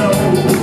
know.